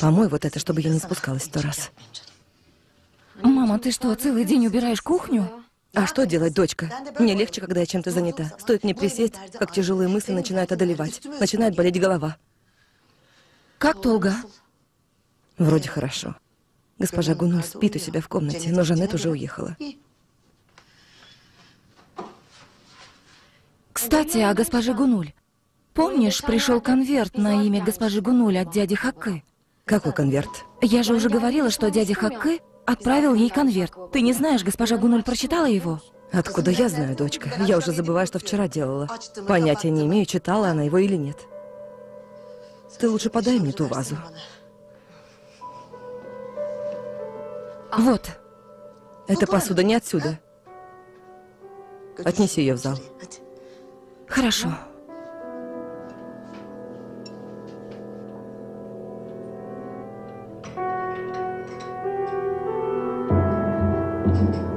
Помой вот это, чтобы я не спускалась сто раз. Мама, ты что, целый день убираешь кухню? А что делать, дочка? Мне легче, когда я чем-то занята. Стоит мне присесть, как тяжелые мысли начинают одолевать. Начинает болеть голова. Как долго? Вроде хорошо. Госпожа Гунуль спит у себя в комнате, но Жанет уже уехала. Кстати, о госпоже Гунуль. Помнишь, пришел конверт на имя госпожи Гунуль от дяди Хакы? Какой конверт? Я же уже говорила, что дядя Хакы отправил ей конверт. Ты не знаешь, госпожа Гунуль прочитала его? Откуда я знаю, дочка? Я уже забываю, что вчера делала. Понятия не имею, читала она его или нет. Ты лучше подай мне ту вазу. Вот. Эта посуда не отсюда. Отнеси ее в зал. Хорошо. О,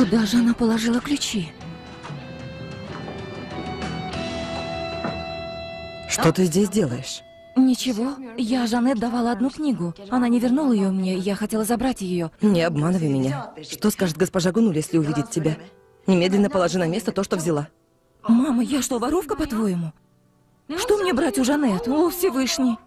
Куда же она положила ключи? Что ты здесь делаешь? Ничего, я Жанет давала одну книгу. Она не вернула ее мне, я хотела забрать ее. Не обманывай меня. Что скажет госпожа Гунуль, если увидит тебя? Немедленно положи на место то, что взяла. Мама, я что, воровка, по-твоему? Что мне брать у Жанет? О, Всевышний.